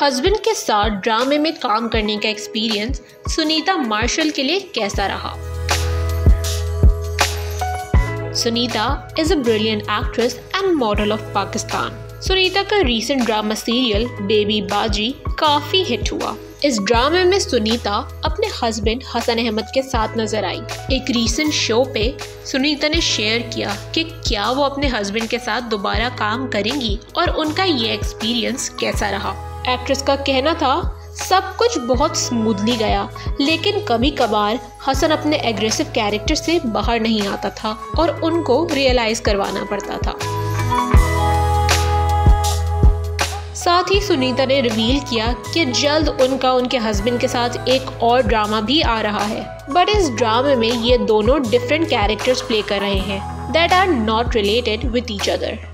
Husband के साथ ड्रामे में काम करने का एक्सपीरियंस सुनीता मार्शल के लिए कैसा रहा? Sunita is a brilliant actress and model of Pakistan Sunita का रीसेंट ड्रामा सीरियल बेबी बाजी काफ़ी हिट हुआ। इस ड्रामे में सुनीता अपने हस्बैंड हसन अहमद के साथ नज़र आई। एक रीसेंट शो पे सुनीता ने शेयर किया कि क्या वो अपने हस्बैंड के साथ दोबारा काम करेंगी और उनका ये एक्सपीरियंस कैसा रहा। एक्ट्रेस का कहना था, सब कुछ बहुत स्मूथली गया, लेकिन कभी कभार हसन अपने एग्रेसिव कैरेक्टर से बाहर नहीं आता था और उनको रियलाइज़ करवाना पड़ता था। साथ ही सुनीता ने रिवील किया कि जल्द उनका उनके हस्बैंड के साथ एक और ड्रामा भी आ रहा है। बट इस ड्रामे में ये दोनों डिफरेंट कैरेक्टर्स प्ले कर रहे हैं that are not related with each other